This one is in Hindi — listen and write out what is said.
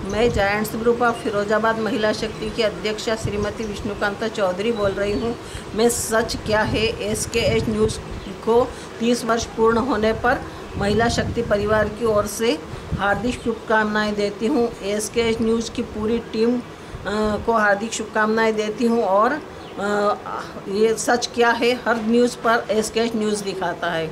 मैं जायंट्स ग्रुप ऑफ़ फिरोजाबाद महिला शक्ति की अध्यक्षा श्रीमती विष्णुकांता चौधरी बोल रही हूँ। मैं सच क्या है? एस के एच न्यूज़ को 30 वर्ष पूर्ण होने पर महिला शक्ति परिवार की ओर से हार्दिक शुभकामनाएँ देती हूँ। एस के एच न्यूज़ की पूरी टीम को हार्दिक शुभकामनाएँ देती हूँ और ये सच क्या है? हर न्यूज़ पर एस के एच न्यूज़ दिखाता है।